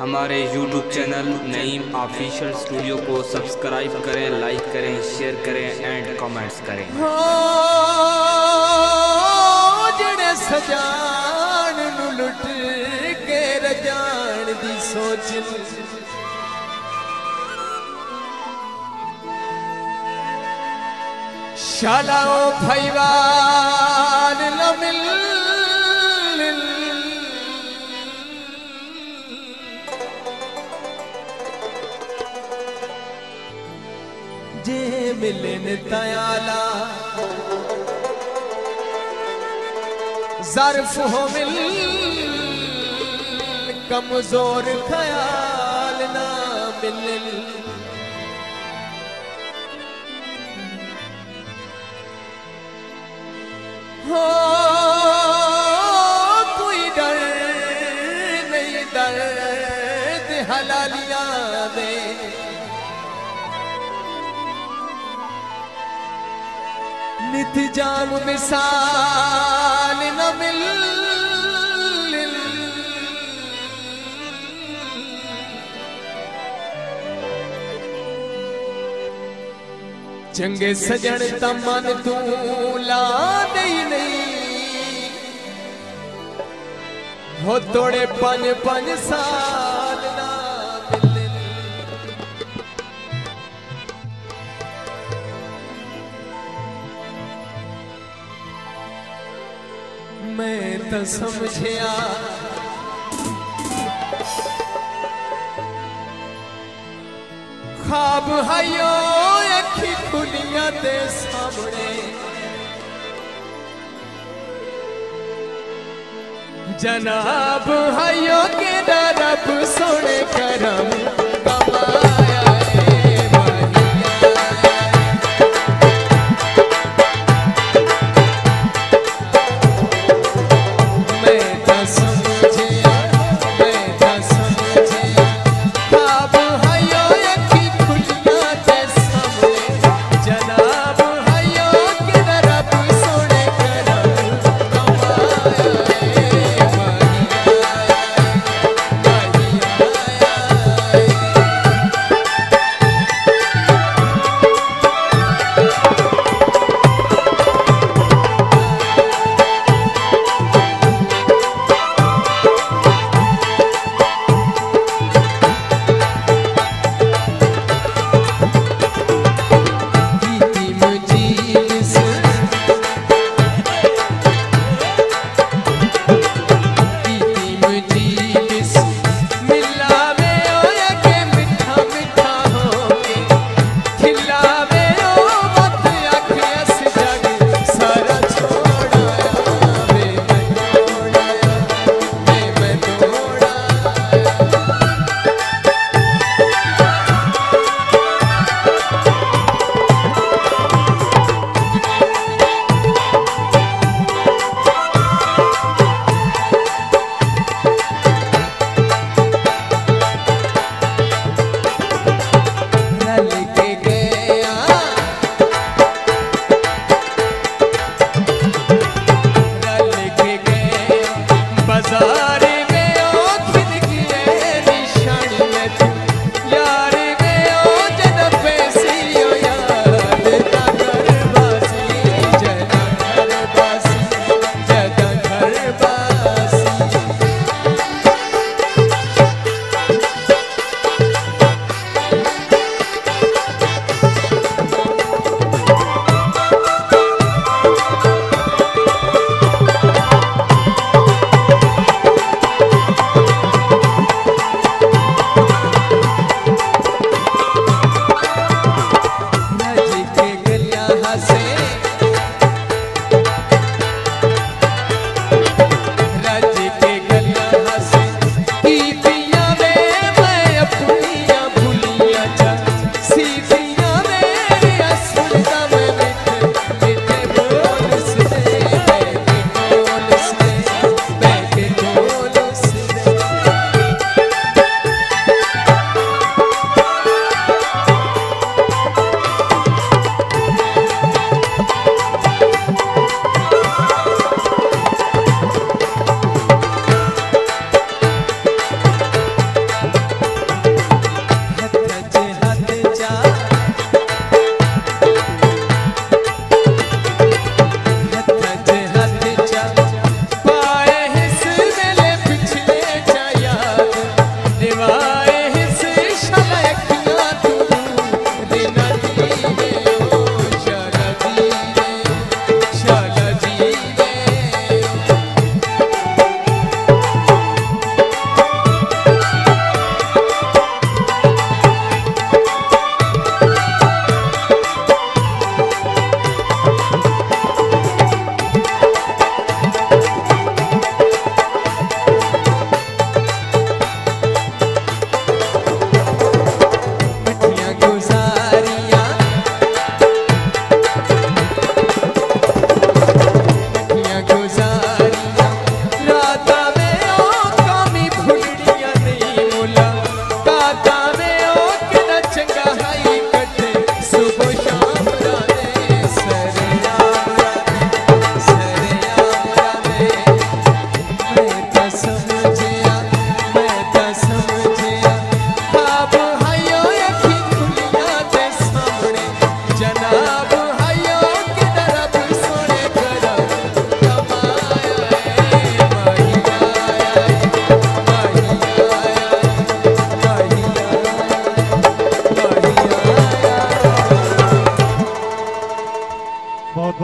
हमारे YouTube channel Naeem official studio को subscribe करें लाइक करें शेयर करें एंड कमेंट्स करें। हाँ, जड़े सजान लुट के रजान दी सोच। लो दयाला सर्फ हो मिल कमज़ोर ख़याल न नित जाम मिसाल न मिल। चंगे सजन त मन तूं ला नहीं नहीं। हो तोड़े पन पन साल मैं तो समझया। खाब हायो अखी खुलिया दे सामने। जनाब हायो के रब सोने करम।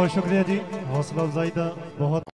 बहुत शुक्रिया जी। हौसला अफजाई का बहुत